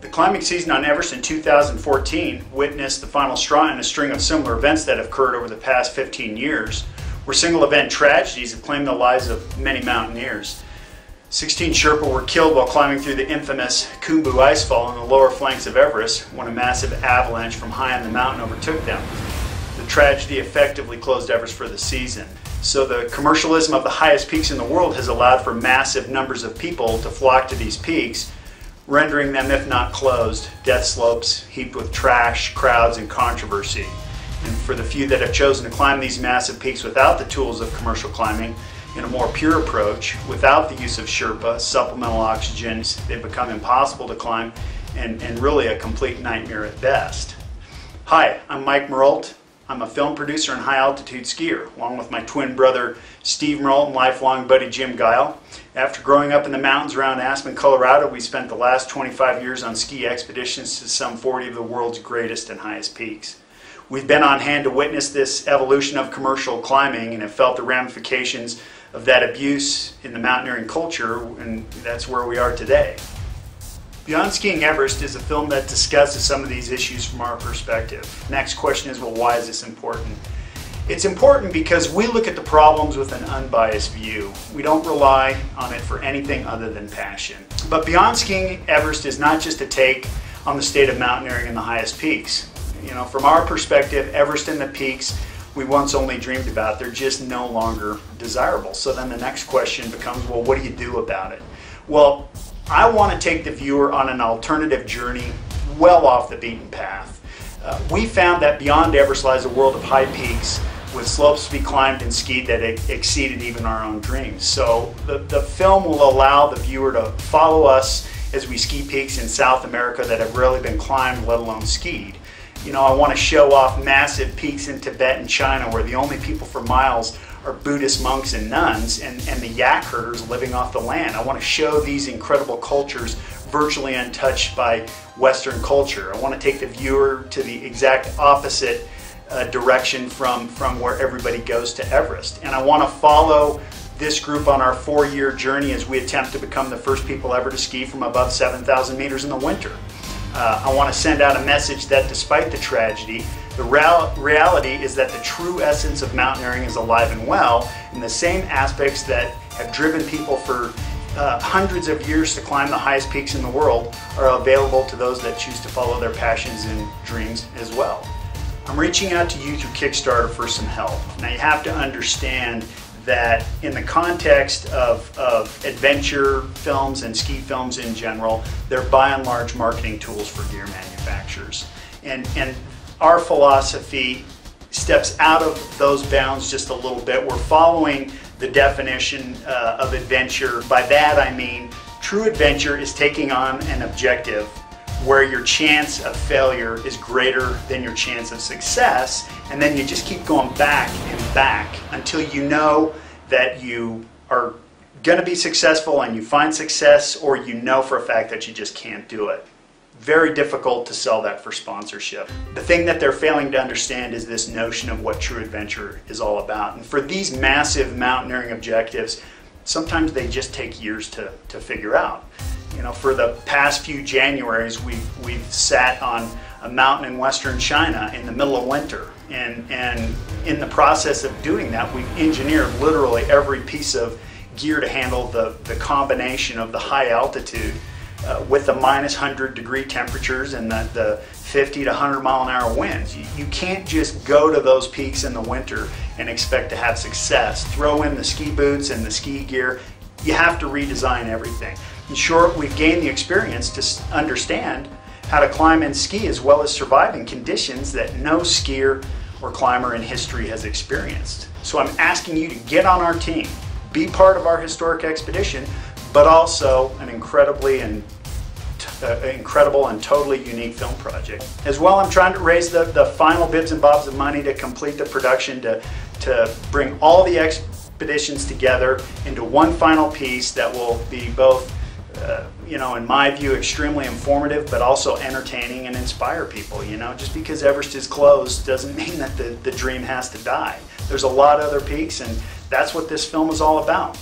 The climbing season on Everest in 2014 witnessed the final straw in a string of similar events that have occurred over the past 15 years, where single event tragedies have claimed the lives of many mountaineers. 16 Sherpa were killed while climbing through the infamous Khumbu Icefall on the lower flanks of Everest when a massive avalanche from high on the mountain overtook them. The tragedy effectively closed Everest for the season. So the commercialism of the highest peaks in the world has allowed for massive numbers of people to flock to these peaks, rendering them, if not closed, death slopes heaped with trash, crowds, and controversy. And for the few that have chosen to climb these massive peaks without the tools of commercial climbing, in a more pure approach, without the use of Sherpa, supplemental oxygen, they've become impossible to climb and, and really a complete nightmare at best. Hi, I'm Mike Marolt. I'm a film producer and high altitude skier, along with my twin brother Steve Marolt and lifelong buddy Jim Gile. After growing up in the mountains around Aspen, Colorado, we spent the last 25 years on ski expeditions to some 40 of the world's greatest and highest peaks. We've been on hand to witness this evolution of commercial climbing and have felt the ramifications of that abuse in the mountaineering culture, and that's where we are today. Beyond Skiing Everest is a film that discusses some of these issues from our perspective. Next question is, well, why is this important? It's important because we look at the problems with an unbiased view. We don't rely on it for anything other than passion. But Beyond Skiing Everest is not just a take on the state of mountaineering in the highest peaks. You know, from our perspective, Everest and the peaks we once only dreamed about, they're just no longer desirable. So then the next question becomes, well, what do you do about it? Well, I want to take the viewer on an alternative journey well off the beaten path. Uh, we found that beyond Everest lies a world of high peaks with slopes to be climbed and skied that exceeded even our own dreams. So the, the film will allow the viewer to follow us as we ski peaks in South America that have rarely been climbed, let alone skied. You know, I want to show off massive peaks in Tibet and China where the only people for miles are Buddhist monks and nuns and, and the yak herders living off the land. I want to show these incredible cultures virtually untouched by Western culture. I want to take the viewer to the exact opposite uh, direction from, from where everybody goes to Everest. And I want to follow this group on our four year journey as we attempt to become the first people ever to ski from above 7,000 meters in the winter. Uh, I want to send out a message that despite the tragedy, the real, reality is that the true essence of mountaineering is alive and well, and the same aspects that have driven people for uh, hundreds of years to climb the highest peaks in the world are available to those that choose to follow their passions and dreams as well. I'm reaching out to you through Kickstarter for some help. Now you have to understand that in the context of, of adventure films and ski films in general, they're by and large marketing tools for gear manufacturers. And, and our philosophy steps out of those bounds just a little bit. We're following the definition uh, of adventure. By that I mean true adventure is taking on an objective where your chance of failure is greater than your chance of success, and then you just keep going back and back until you know that you are going to be successful and you find success, or you know for a fact that you just can't do it. Very difficult to sell that for sponsorship. The thing that they're failing to understand is this notion of what true adventure is all about. And for these massive mountaineering objectives, sometimes they just take years to, to figure out. You know, for the past few Januaries, we've, we've sat on a mountain in western China in the middle of winter. And, and in the process of doing that, we've engineered literally every piece of gear to handle the, the combination of the high altitude uh, with the minus 100 degree temperatures and the, the 50 to 100 mile an hour winds. You, you can't just go to those peaks in the winter and expect to have success. Throw in the ski boots and the ski gear. You have to redesign everything. In short, we've gained the experience to understand how to climb and ski as well as survive in conditions that no skier or climber in history has experienced. So I'm asking you to get on our team, be part of our historic expedition, but also an incredibly and uh, incredible and totally unique film project. As well, I'm trying to raise the, the final bits and bobs of money to complete the production to, to bring all the expeditions together into one final piece that will be both uh, you know, in my view, extremely informative, but also entertaining and inspire people. You know, just because Everest is closed doesn't mean that the, the dream has to die. There's a lot of other peaks, and that's what this film is all about.